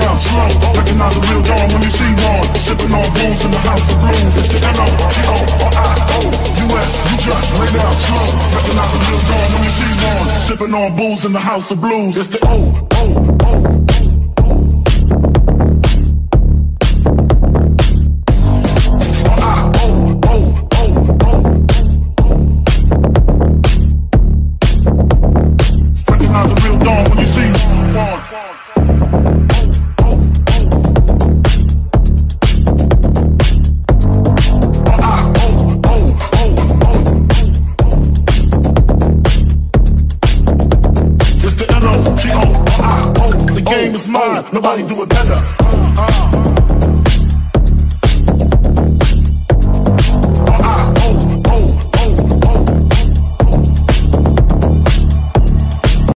down slow. Recognize a real dawn when you see one. Sipping on booze in the house of blues. It's the N-O-T-O-R-I-O-U-S. You just lay down slow. Recognize a real dawn when you see one. Sipping on booze in the house of blues. It's the O-O-O. Recognize a real dawn when you see It's the N-O-T-O-R-I-O. The game is mine, oh, nobody do it better. Uh, uh.